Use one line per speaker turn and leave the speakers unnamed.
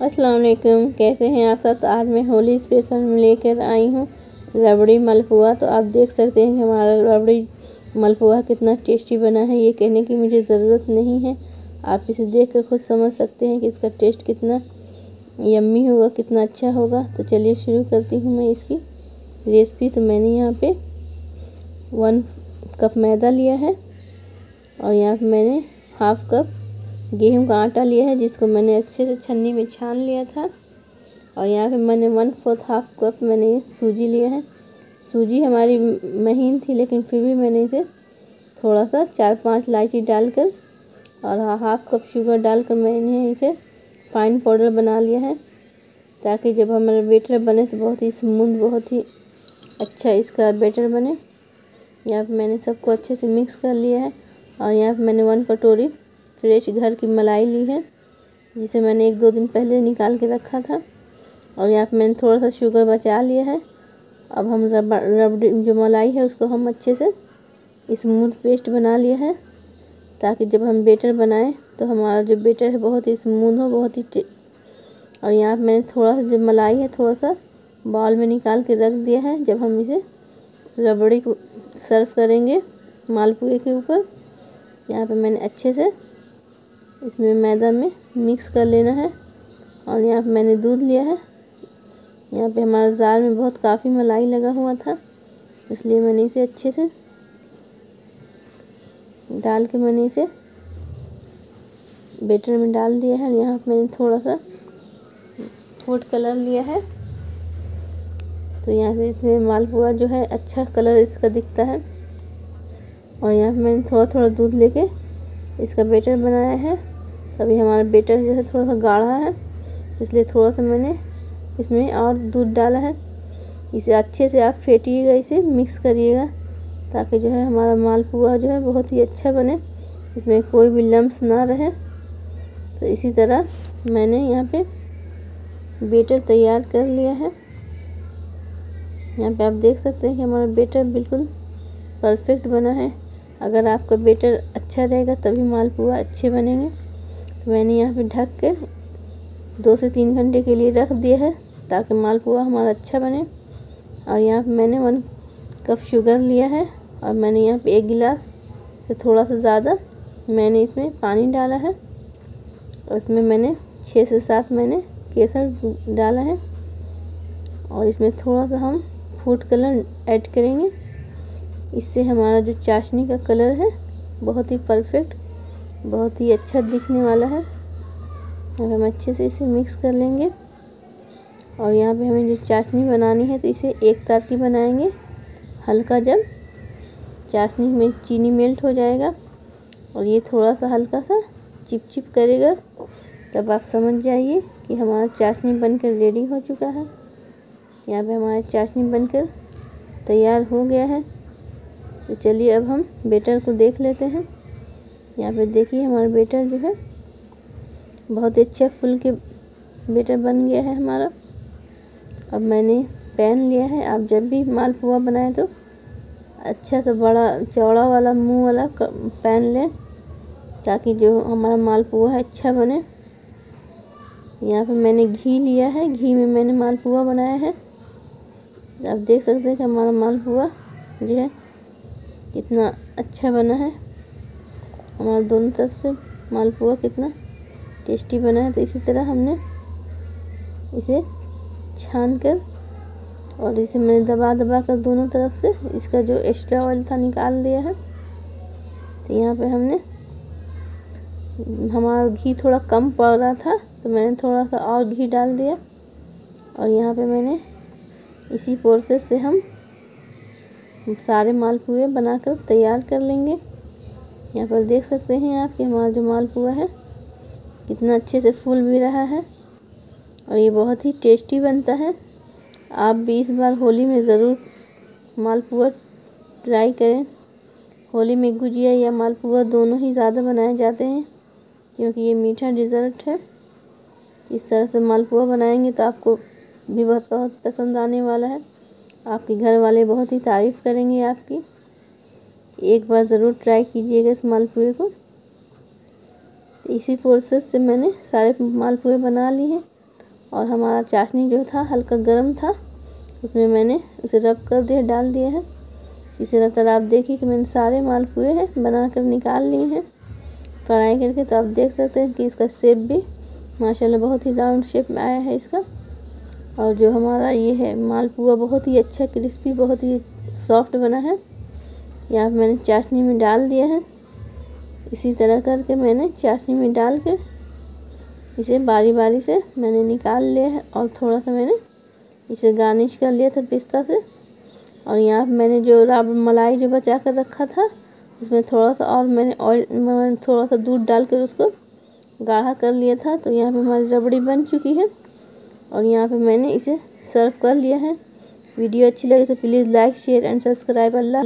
अस्सलाम वालेकुम कैसे हैं आप सब? आज मैं होली स्पेशल लेकर आई हूँ रबड़ी मलपुआ। तो आप देख सकते हैं कि हमारा रबड़ी मलपुआ कितना टेस्टी बना है। ये कहने की मुझे ज़रूरत नहीं है। आप इसे देख कर खुद समझ सकते हैं कि इसका टेस्ट कितना यम्मी होगा, कितना अच्छा होगा। तो चलिए शुरू करती हूँ मैं इसकी रेसिपी तो मैंने यहाँ पे वन कप मैदा लिया है और यहाँ पे मैंने हाफ़ कप गेहूँ का आटा लिया है, जिसको मैंने अच्छे से छन्नी में छान लिया था। और यहाँ पे मैंने वन फोर्थ हाफ़ कप मैंने सूजी लिया है। सूजी हमारी महीन थी, लेकिन फिर भी मैंने इसे थोड़ा सा चार पाँच इलायची डालकर और हाफ़ कप शुगर डालकर मैंने इसे फाइन पाउडर बना लिया है, ताकि जब हमारा बेटर बने तो बहुत ही स्मूथ बहुत ही अच्छा इसका बेटर बने। यहाँ पे मैंने सबको अच्छे से मिक्स कर लिया है। और यहाँ पे मैंने वन कटोरी फ्रेश घर की मलाई ली है, जिसे मैंने एक दो दिन पहले निकाल के रखा था। और यहाँ पे मैंने थोड़ा सा शुगर बचा लिया है। अब हम रब, रबड़ी जो मलाई है, उसको हम अच्छे से स्मूथ पेस्ट बना लिया है, ताकि जब हम बेटर बनाएँ तो हमारा जो बेटर है, बहुत ही स्मूथ हो, बहुत ही और यहाँ पे मैंने थोड़ा सा जो मलाई है थोड़ा सा बाउल में निकाल के रख दिया है। जब हम इसे रबड़ी को सर्व करेंगे, मालपुए के ऊपर, यहाँ पे मैंने अच्छे से इसमें मैदा में मिक्स कर लेना है और यहाँ पे मैंने दूध लिया है। यहाँ पे हमारा जार में बहुत काफ़ी मलाई लगा हुआ था, इसलिए मैंने इसे अच्छे से डाल के मैंने इसे बेटर में डाल दिया है। यहाँ पे मैंने थोड़ा सा फ़ूड कलर लिया है। तो यहाँ से इसमें मालपुआ जो है अच्छा कलर इसका दिखता है। और यहाँ पे मैंने थोड़ा थोड़ा दूध लेके इसका बेटर बनाया है। अभी हमारा बेटर जो है थोड़ा सा गाढ़ा है, इसलिए थोड़ा सा मैंने इसमें और दूध डाला है। इसे अच्छे से आप फेंटिएगा, इसे मिक्स करिएगा, ताकि जो है हमारा मालपुआ जो है बहुत ही अच्छा बने, इसमें कोई भी लम्स ना रहे। तो इसी तरह मैंने यहाँ पे बेटर तैयार कर लिया है। यहाँ पे आप देख सकते हैं कि हमारा बेटर बिल्कुल परफेक्ट बना है। अगर आपका बेटर अच्छा रहेगा तभी मालपुआ अच्छे बनेंगे। तो मैंने यहाँ पे ढक के दो से तीन घंटे के लिए रख दिया है ताकि मालपुआ हमारा अच्छा बने। और यहाँ पे मैंने वन कप शुगर लिया है और मैंने यहाँ पे एक गिलास से थोड़ा सा ज़्यादा मैंने इसमें पानी डाला है। और इसमें मैंने छः से सात मैंने केसर डाला है। और इसमें थोड़ा सा हम फ़ूड कलर ऐड करेंगे। इससे हमारा जो चाशनी का कलर है, बहुत ही परफेक्ट, बहुत ही अच्छा दिखने वाला है। और हम अच्छे से इसे मिक्स कर लेंगे। और यहाँ पे हमें जो चाशनी बनानी है तो इसे एक तार की बनाएँगे। हल्का जब चाशनी में चीनी मेल्ट हो जाएगा। और ये थोड़ा सा हल्का सा चिप चिप करेगा। तब आप समझ जाइए कि हमारा चाशनी बनकर रेडी हो चुका है। यहाँ पे हमारा चाशनी बनकर तैयार हो गया है। तो चलिए अब हम बेटर को देख लेते हैं। यहाँ पे देखिए हमारा बेटर जो है, बहुत ही अच्छा फुल के बेटर बन गया है हमारा। अब मैंने पैन लिया है, आप जब भी मालपुआ बनाएँ तो अच्छा सा बड़ा चौड़ा वाला मुँह वाला पैन लें, ताकि जो हमारा मालपुआ है अच्छा बने। यहाँ पे मैंने घी लिया है, घी में मैंने मालपुआ बनाया है। आप देख सकते हैं कि हमारा मालपुआ जो है कितना अच्छा बना है। हमारा दोनों तरफ़ से मालपुआ कितना टेस्टी बना है। तो इसी तरह हमने इसे छान कर और इसे मैंने दबा दबा कर दोनों तरफ़ से इसका जो एक्स्ट्रा ऑयल था निकाल दिया है। तो यहाँ पे हमने, हमारा घी थोड़ा कम पड़ रहा था तो मैंने थोड़ा सा और घी डाल दिया। और यहाँ पे मैंने इसी प्रोसेस से हम सारे मालपुए बनाकर तैयार कर लेंगे। यहाँ पर देख सकते हैं आप कि हमारा जो मालपुआ है, कितना अच्छे से फूल भी रहा है और ये बहुत ही टेस्टी बनता है। आप भी इस बार होली में ज़रूर मालपुआ ट्राई करें। होली में गुजिया या मालपुआ दोनों ही ज़्यादा बनाए जाते हैं, क्योंकि ये मीठा डिज़र्ट है। इस तरह से मालपुआ बनाएँगे तो आपको भी बहुत बहुत पसंद आने वाला है। आपके घर वाले बहुत ही तारीफ़ करेंगे आपकी। एक बार ज़रूर ट्राई कीजिएगा इस मालपुए को। इसी प्रोसेस से मैंने सारे मालपुए बना लिए हैं। और हमारा चाशनी जो था, हल्का गर्म था, उसमें मैंने उसे रब कर दिया, डाल दिया है। इसी तरह आप देखिए कि मैंने सारे मालपुए हैं बना कर निकाल लिए हैं। फ्राई करके तो आप देख सकते हैं कि इसका शेप भी माशाल्लाह बहुत ही राउंड शेप में आया है इसका। और जो हमारा ये है, मालपुआ बहुत ही अच्छा क्रिस्पी, बहुत ही सॉफ्ट बना है। यहाँ मैंने चाशनी में डाल दिया है। इसी तरह करके मैंने चाशनी में डाल के इसे बारी बारी से मैंने निकाल लिया है और थोड़ा सा मैंने इसे गार्निश कर लिया था पिस्ता से। और यहाँ मैंने जो राब, मलाई जो बचा कर रखा था, उसमें थोड़ा सा और मैंने ऑयल थोड़ा सा दूध डाल कर उसको गाढ़ा कर लिया था। तो यहाँ पे हमारी रबड़ी बन चुकी है। और यहाँ पे मैंने इसे सर्व कर लिया है। वीडियो अच्छी लगे तो please like, share and subscribe. Allah